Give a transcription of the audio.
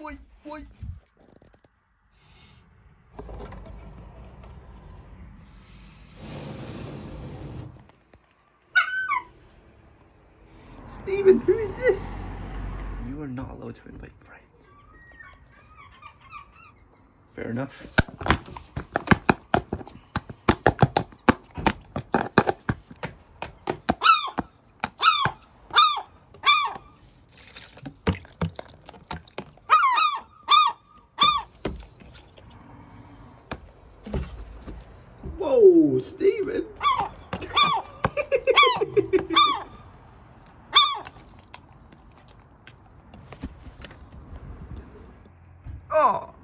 wait. Steven, who is this? You are not allowed to invite friends. Fair enough. Whoa, Steven. oh.